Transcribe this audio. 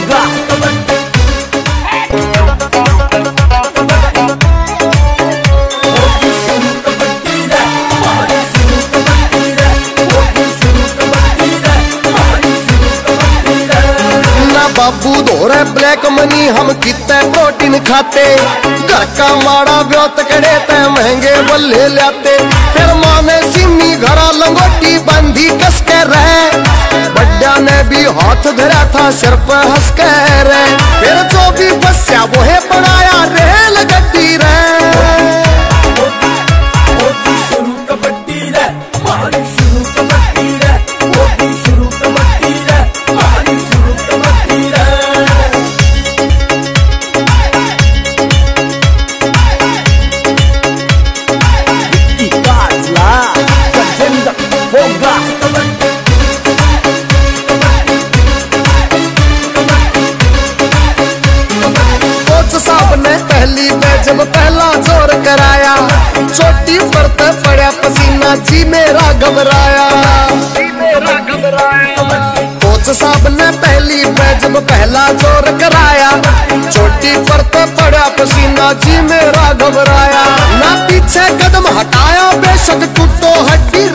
होगा बाबू धोरे black money हम कितने प्रोटीन खाते। घर का माड़ा व्योत करे ते महँगे बल्ले लाते फिर माने सिमी घरा लंगोटी बंधी कस रहे बड्डा ने भी हाथ धरा था सिर पर हंस के रहे फिर जो भी बस्या वो है बनाया रेल गड्डी रे। होगी। पहली में जब पहला ज़ोर कराया, चोटी पर ते पड़ा पसीना, जी मेरा घबराया। कोच साहब ने पहली में पहला ज़ोर कराया, चोटी पर ते पड़ा पसीना, जी मेरा घबराया। ना पीछे कदम हटाया, बेशक टूटो हड्डी